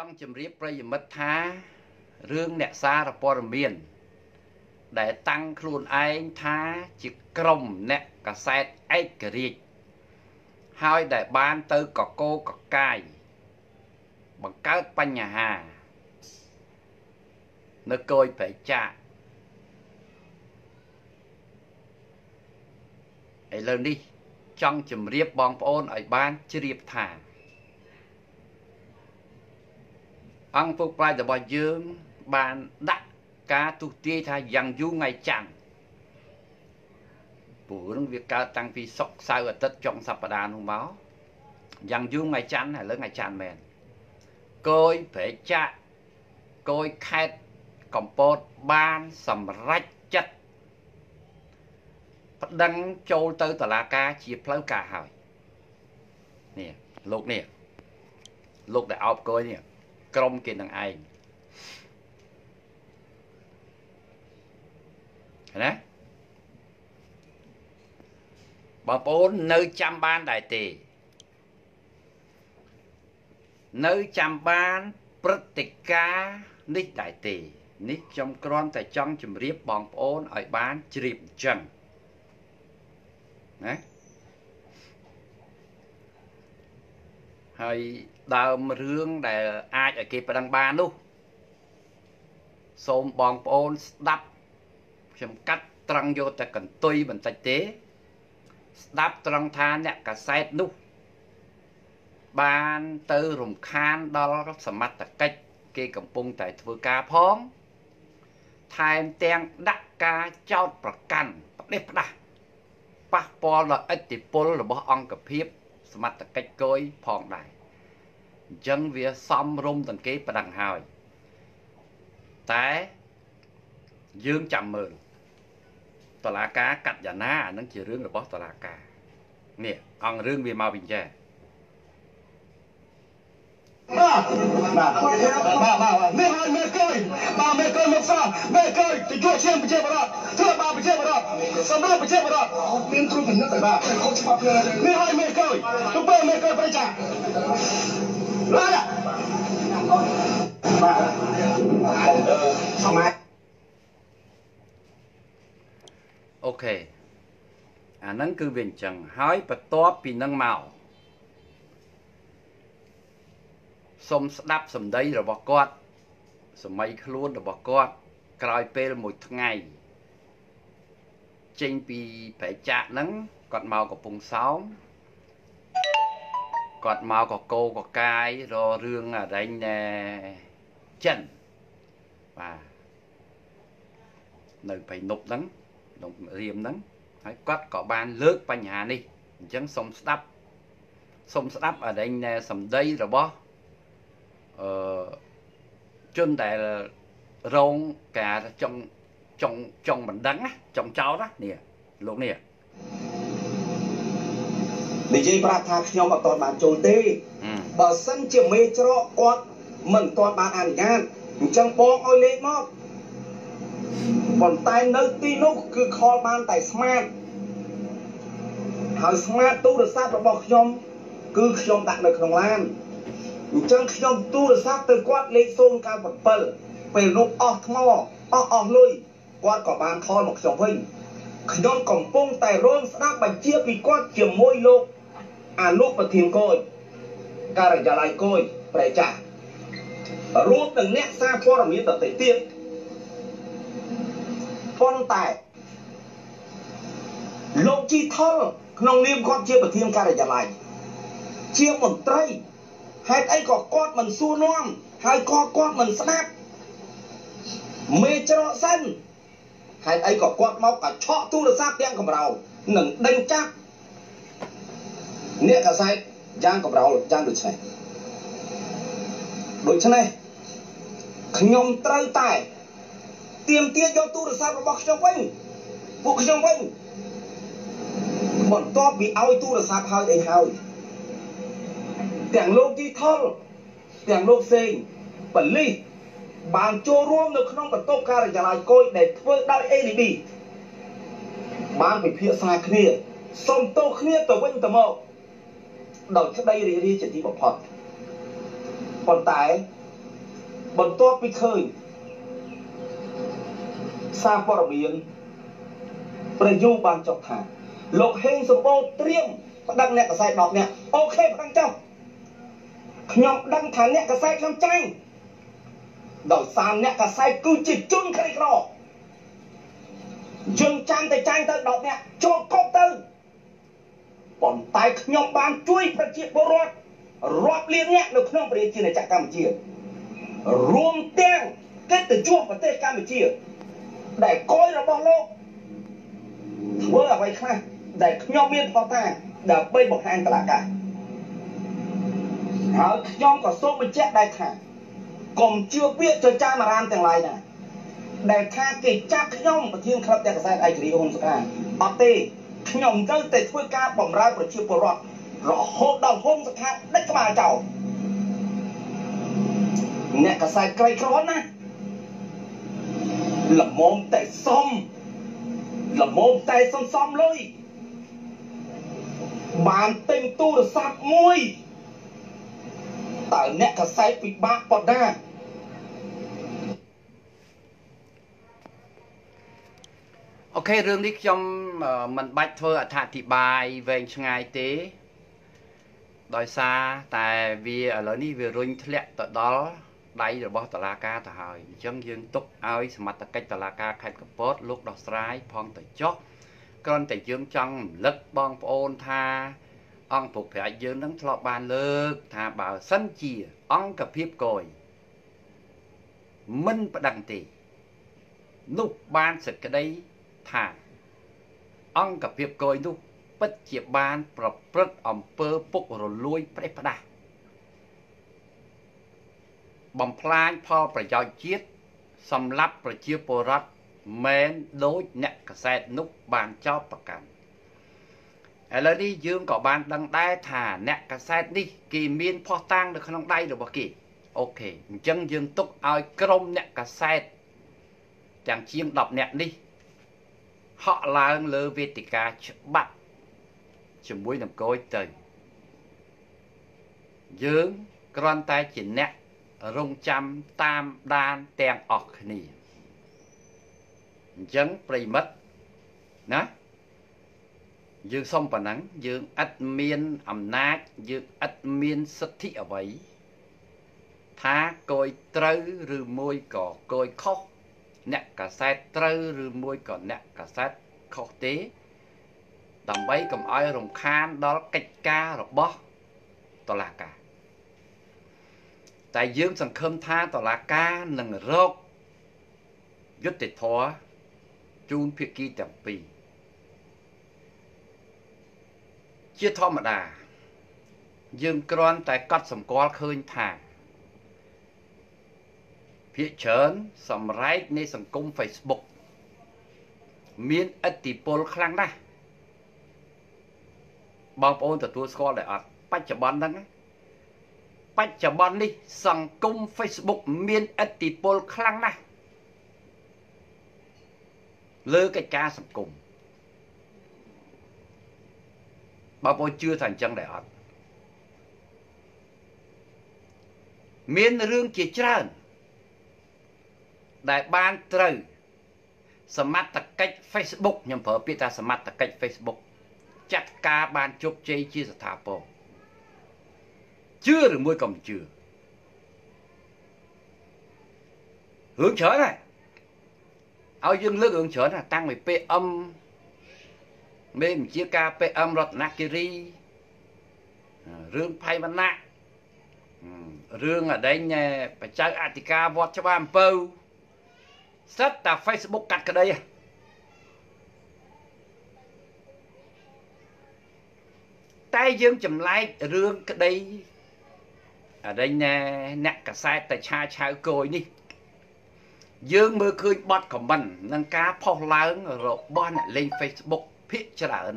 ចង់ជម្រាបប្រិយមិត្តថារឿងអ្នកសារព័ត៌មាន ដែលតាំងខ្លួនឯងថាជាក្រុមអ្នកកសែតឯករាជ្យហើយដែលបានទៅកកោកកាយបង្កើតបញ្ហានៅគយប្រចាឥឡូវនេះចង់ជម្រាបបងប្អូនឲ្យបានជ្រាបថា អង្គពុកប្រាជ្ញរបស់យើងបានដាក់ការទុះទាយថាយ៉ាងយូរថ្ងៃច័ន្ទព្រោះនឹងវាកើតតាំងពីសុក្រសៅរ៍អាទិត្យចុងសប្តាហ៍នោះមកយ៉ាងយូរថ្ងៃច័ន្ទឥឡូវថ្ងៃច័ន្ទមែនកយប្រែកចាក់កយខេតកំពតបានសម្រេចចិត្តប្តឹងចូលទៅតុលាការជាផ្លូវការហើយនេះលោកនេះលោកដែលអោបកយនេះ ក្រុមគេនឹងឯងណាបងប្អូននៅចាំបានដែរទេ នៅចាំបានព្រឹត្តិការណ៍នេះដែរទេ នេះខ្ញុំគ្រាន់តែចង់ជម្រាបបងប្អូនឲ្យបានជ្រាបអញ្ចឹងណាហើយ ដើមរឿងដែលអាចឲ្យគេប្តឹងបាននោះសូមបងប្អូនស្ដាប់ខ្ញុំកាត់ត្រង់យកតែកន្ទុយបន្តិចទេ ស្ដាប់ត្រង់ថាអ្នកកសែតនោះ បានទៅរំខានដល់សមត្ថកិច្ចគេកំពុងតែធ្វើការផង ថែមទាំងដាក់ការចោតប្រកាន់ផ្ដេសផ្ដាស់ប៉ះពាល់ដល់ឥទ្ធិពលរបស់អង្គភាពសមត្ថកិច្ចគយផងដែរ អញ្ចឹងវាសំរុំទាំងគេប្រដឹងហើយតែយើងចាំមើលតឡាការកាត់យ៉ាណាអានឹងជារឿងរបស់តឡាការនេះអង្គរឿងវាមកវិញចាបាទបាទបាទបាទនេះហើយមេកុយបាទមេកុយមកសោះមេកុយទៅជួយឈាមប្រជាបរតធ្វើបាទប្រជាបរតសម្រាប់ប្រជាបរតមានគ្រូពិនិត្យទៅបាទខុសច្បាប់នេះហើយមេកុយទៅបើមេកុយប្រចាំ ឡាបាទសម័យអូខេអាហ្នឹងគឺវាអញ្ចឹងហើយបន្ទាប់ពីនឹងមកសូមស្ដាប់សម្ដីរបស់គាត់សម័យខ្លួនរបស់គាត់ក្រោយពេលមួយថ្ងៃចេញពីប្រែចាក់ហ្នឹងគាត់មកកំពង់សោម គាត់មកកកោកកាយររឿងអរិញណែចិនបាទនៅបៃនុកហ្នឹងក្នុងរៀមហ្នឹងហើយគាត់ក៏បានលើកបញ្ហានេះអញ្ចឹងសូមស្ដាប់សូមស្ដាប់អរិញណែសម្ដីរបស់អឺជនដែលរងការចង់ចង់ចង់មិនដឹងណាចង់ចោតណានេះលោកនេះ និយាយប្រាប់ថាខ្ញុំអត់ទាន់បានចូលទេបើសិនជាមេច្រកគាត់មិនទាន់បានអនុញ្ញាតអញ្ចឹងបងឲ្យលេខមកប៉ុន្តែនៅទីនោះគឺខលបានតែស្មាតហើយស្មាតទូរស័ព្ទរបស់ខ្ញុំគឺខ្ញុំដាក់នៅក្នុងឡានអញ្ចឹងខ្ញុំទូរស័ព្ទទៅគាត់លេខ097ពេលនោះអស់ថ្មអស់អស់លុយគាត់ក៏បានខលមកខ្ញុំវិញខ្ញុំកំពុងតែរងស្ដាប់បញ្ជាពីគាត់ជាមួយលោក អាលោកប្រធានកោយការិយាល័យកោយប្រែចាស់រួមនឹងអ្នកសារព័ត៌មានដទៃទៀតប៉ុន្តែលោកជីថុលក្នុងនាមគាត់ជាប្រធានការិយាល័យជាមន្ត្រីហេតុអីក៏គាត់មិនសួរនាំហើយក៏គាត់មិនស្ដាប់មេច្រកសិនហេតុអីក៏គាត់មកកឆក់ទូរស័ព្ទទាំងកំរោលនឹងដេញចាប់ អ្នកកសែតយ៉ាងកំរោលយ៉ាងដូចនេះដូច្នេះខ្ញុំត្រូវតែទៀមទាយកទូរស័ព្ទរបស់ខ្ញុំវិញពួកខ្ញុំវិញបន្ទាប់ពីឲ្យទូរស័ព្ទហើយអីហើយទាំងលោកជីថុលទាំងលោកសេងបលិសបានចូលរួមនៅក្នុងបន្ទប់ការិយាល័យកុយដែលធ្វើដោយ ADB បានពិភាក្សាគ្នាសុំទោសគ្នាទៅវិញទៅមក ដោយក្តីរីករាយជាទីបំផុតប៉ុន្តែបន្ទាប់ពីឃើញសារព័ត៌មានប្រយុបានចុះថាលោកហេងសម្បូរត្រៀមប្តឹងអ្នកកសែត10នាក់អូខេប្តឹងចុះខ្ញុំដឹងថាអ្នកកសែតខ្ញុំចាញ់ដោយសារអ្នកកសែតគឺជាជនក្រីក្រយើងចាំតែចាញ់ទៅ10នាក់ជាប់គុកទៅ ប៉ុន្តែខ្ញុំបានជួយប្រជាពលរដ្ឋរាប់លានអ្នកនៅក្នុងប្រជាជាតិកម្ពុជារួមទាំងកិត្តិយសប្រទេសកម្ពុជា ដែលកយរបស់លោកធ្វើអ្វីខ្លះដែលខ្ញុំមានផតាដើម្បីបង្ហាញតឡាការហើយខ្ញុំក៏សូមបញ្ជាក់ដែរថាកុំជឿពាក្យចចាមរាមទាំងឡាយណាដែលថាគេចាប់ខ្ញុំប្រធានក្លឹបតែកសែតឯករាជ្យហ៊ុនសកាអត់ទេ ខ្ញុំទៅតែធ្វើការបម្រើប្រជាពលរដ្ឋរហូតដល់ហ៊ុនសខាដឹកក្បាលចោលអ្នកកសែតក្រីក្រណាល្មមតែសំល្មមតែសំសំលុយបានទិញទូរស័ព្ទមួយតើអ្នកកសែតពិបាកប៉ុណ្ណា អូខេរឿងនេះខ្ញុំមិនបាច់ធ្វើអត្ថាធិប្បាយវែងឆ្ងាយទេ ដោយសារតែវាឥឡូវនេះវារុញធ្លាក់ទៅដល់ដៃរបស់តឡាការទៅហើយអញ្ចឹងយើងទុកឲ្យសមត្ថកិច្ចតឡាការខេត្តកំពតលោកដោះស្រាយផងទៅចុះគ្រាន់តែយើងចង់រំលឹកបងប្អូនថា អង្គពុកប្រាជ្ញយើងនឹងធ្លាប់បានលើក ថាបើសិនជា អង្គភាពកយមិនប្តឹងទេនោះបានសេចក្តី ថា អង្គភាពកយនោះពិតជាបាន ប្រព្រឹត្តអំពើពុករលួយប្រេះផ្ដាស់បំផ្លាញផលប្រយោជន៍ជាតិសម្រាប់ប្រជាពលរដ្ឋមែនដូចអ្នកកសែតនោះបានចោទប្រកាន់ឥឡូវនេះយើងក៏បានដឹងដែរថាអ្នកកសែតនេះគេមានផោះតាំងនៅក្នុងដៃរបស់គេអូខេអញ្ចឹងយើងទុកឲ្យក្រុមអ្នកកសែតទាំងជាង10អ្នកនេះ ហក់ឡើងលើវេទិកាច្បាប់ជាមួយនឹងកយទៅយើងគ្រាន់តែជាអ្នករងចាំតាមដានទាំងអស់គ្នាអញ្ចឹងប្រិមិត្តណាយើងសុំប៉ុណ្ណឹងយើងឥតមានអំណាចយើងឥតមានសិទ្ធិអ្វីថាកយត្រូវឬមួយក៏កយខុស អ្នកកសែតត្រូវឬមួយក៏អ្នកកសែតខុសទេ ដើម្បីកុំឲ្យរំខានដល់កិច្ចការរបស់តឡាការតែយើងសង្ឃឹមថាតឡាការនឹងរកយុត្តិធម៌ជូនភាគីទាំងពីរជាធម្មតា យើងគ្រាន់តែកត់សម្គាល់ឃើញថា ភាគច្រើនសម្រែកនៃសង្គម Facebook មានឥទ្ធិពលខ្លាំងណាស់បងប្អូនទទួលស្គាល់ដែរអត់បច្ចុប្បន្នហ្នឹងបច្ចុប្បន្ននេះសង្គម Facebook មានឥទ្ធិពលខ្លាំងណាស់លើកិច្ចការសង្គមបងប្អូនជឿថាអញ្ចឹងដែរអត់មានរឿងជាច្រើន ដែលបានត្រូវសមត្ថកិច្ច Facebook ខ្ញុំប្រើពាក្យថាសមត្ថកិច្ច Facebook ចាត់ការបានជោគជ័យជាស្ថាពរជឿឬមួយក៏មិនជឿរឿងច្រើនហើយឲ្យយើងលើករឿងច្រើនណាតាំងពី PM មេបញ្ជាការ PM រតនគិរីរឿងផៃវណ្ណៈរឿងអដែងបច្ចៅអធិការវត្តច្បារអំពៅ សិតតែ Facebook កាត់ក្តីតែយើងចម្លែករឿងក្តីអរិញអ្នកកសែតតែឆាឆៅគយនេះយើងមើលឃើញបត់ខមមិននឹងការផុសឡើងរបស់អ្នកលេង Facebook ភាគច្រើន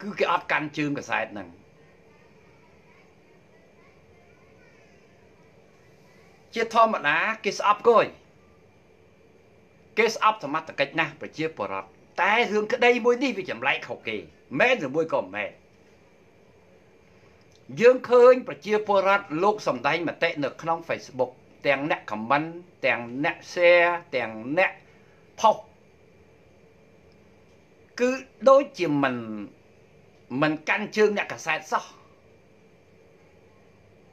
គឺគេអត់កាន់ជើងកសែតហ្នឹងជាធម្មតាគេស្អប់គយ គេស្អប់សមត្ថកិច្ចណាស់ប្រជាពលរដ្ឋតែរឿងក្តីមួយនេះវាចម្លែកខុសគេមែនឬមួយក៏មិនមែនយើងឃើញប្រជាពលរដ្ឋលោកសំដែងមតិនៅក្នុង Facebook ទាំងអ្នកខមមិនទាំងអ្នក share ទាំងអ្នកផុសគឺដូចជាមិនមិនកាន់ជើងអ្នកកសែតសោះ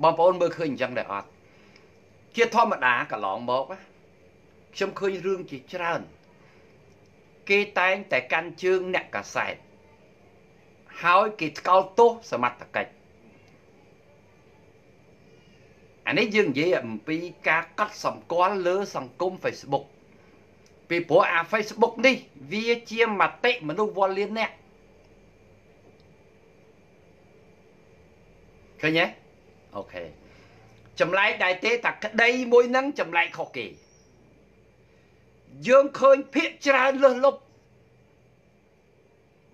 បងប្អូនមើលឃើញអញ្ចឹងដែរអត់ជាធម្មតាកន្លងមក ខ្ញុំឃើញរឿងជាច្រើន គេតែងតែកាន់ជើងអ្នកកសែតហើយគេថ្កោលទោសសមត្ថកិច្ចអានេះយើងនិយាយអំពីការកត់សម្គាល់លើសង្គម Facebook ពីព្រោះអា Facebook នេះ វាជាមតិមនុស្សវល់លៀនអ្នកឃើញទេអូខេចម្លែកដែរទេតែក្តីមួយនឹងចម្លែកខុសគេ យើងឃើញភាកច្រើនលឹះលប់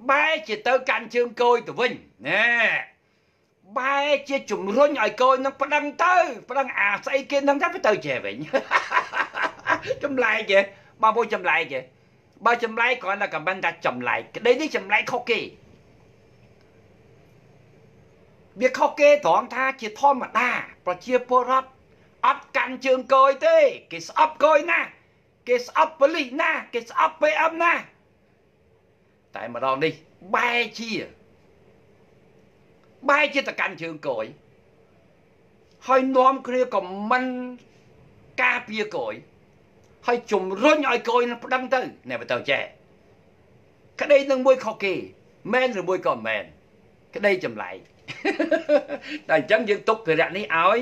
បែរជាទៅកាន់ជើងគោយទៅវិញណែបែរជាជំរុញឲ្យគោយនឹងប្តឹងទៅប្តឹងអាស្អីគេនឹងទៅទៅចេះវិញចម្លែកទេបងប្អូនចម្លែកទេបើចម្លែកគ្រាន់តែខមមិនថាចម្លែកក្តីនេះចម្លែកខុសគេវាខុសគេត្រង់ថាជាធម្មតា ប្រជាពលរដ្ឋអត់កាន់ជើងគយទេ គេស្អប់គយណា គេស្អប់ប៉ូលីសណាគេស្អប់ PM ណាតែម្ដងនេះបែរជាបែរជាតកាន់ជើងគយហើយនាំគ្នាខមមិនការពារគយហើយជំរុញឲ្យគយនឹងប្តឹងទៅអ្នកបើទៅចេះក្តីនឹងមួយខុសគេមែនឬមួយក៏មែនក្តីចម្លែកតែអញ្ចឹងយើងទុកភារៈនេះឲ្យ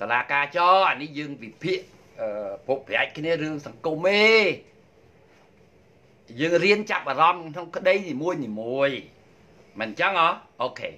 តឡាការចអានេះយើងវិភាគ ពុកប្រាច់គ្នារឿងសង្គមឯងយើងរៀនចាប់អារម្មណ៍ក្នុងក្តីនីមួយនីមួយមិនអញ្ចឹងហ៎អូខេ